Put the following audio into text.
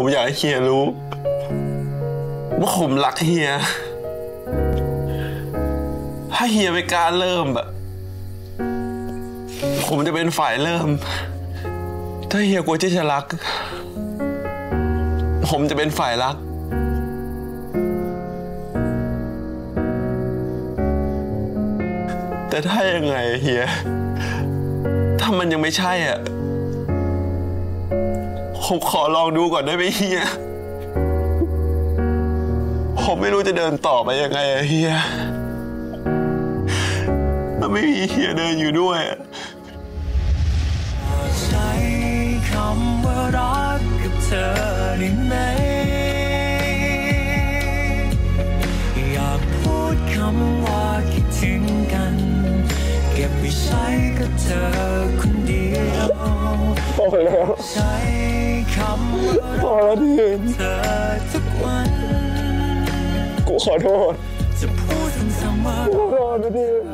ผมอยากให้เฮียรู้ ว่าผมรักเฮีย ถ้าเฮียไม่กล้าเริ่มอะผมจะเป็นฝ่ายเริ่ม ถ้าเฮียกลัวที่จะรัก ผมจะเป็นฝ่ายรักแต่ถ้ายังไงเฮีย ถ้ามันยังไม่ใช่อะ ผมขอลองดูก่อนได้ไหมเฮีย ผมไม่รู้จะเดินต่อไปยังไงอะเฮียถ้าไม่มีเฮียเดินอยู่ด้วยอะใช้คำว่ารักกับเธอได้ไหมอยากพูดคำว่าคิดถึงกัน เก็บไปใช้กับเธอคนเดียวพอแล้ว ใช้คำว่า พอแล้วที่อื่นเธอทุกวันกูขอโทษจะพูดซ้ำๆว่าขอโทษนะที่อื่น